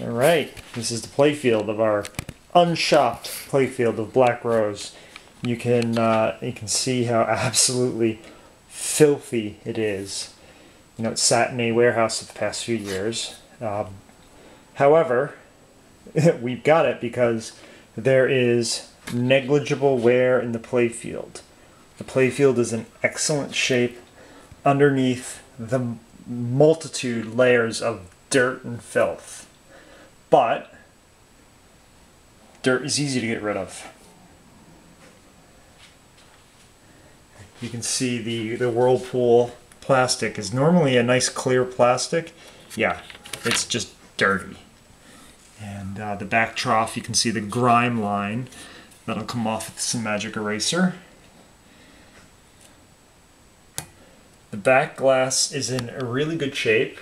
All right, this is the playfield of our unshopped playfield of Black Rose. You can uh, you can see how absolutely filthy it is. You know, it sat in a warehouse for the past few years. Um, however, we've got it because there is negligible wear in the playfield. The playfield is in excellent shape underneath the multitude layers of dirt and filth. But dirt is easy to get rid of. You can see the, the Whirlpool plastic is normally a nice clear plastic. Yeah, it's just dirty. And uh, the back trough, you can see the grime line that'll come off with some magic eraser. The back glass is in a really good shape.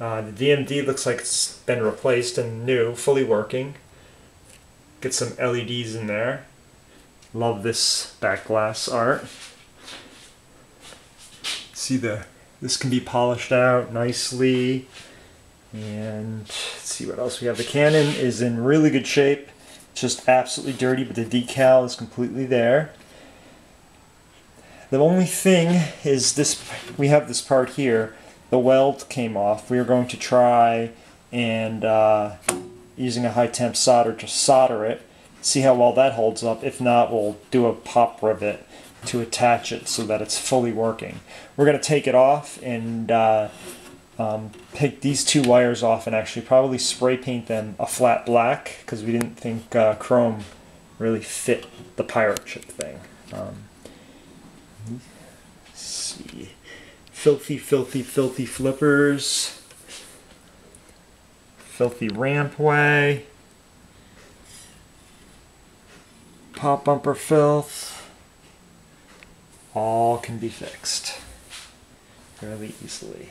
Uh, the DMD looks like it's been replaced and new, fully working. Get some LEDs in there. Love this back glass art. See the this can be polished out nicely. And see what else we have. The Cannon is in really good shape. Just absolutely dirty, but the decal is completely there. The only thing is this, we have this part here, the weld came off. We are going to try and uh, using a high temp solder to solder it, see how well that holds up. If not, we'll do a pop rivet to attach it so that it's fully working. We're going to take it off and uh, um, take these two wires off and actually probably spray paint them a flat black because we didn't think uh, chrome really fit the pirate ship thing. Um, see. Filthy, filthy, filthy flippers. Filthy rampway. Pop bumper filth. All can be fixed fairly easily.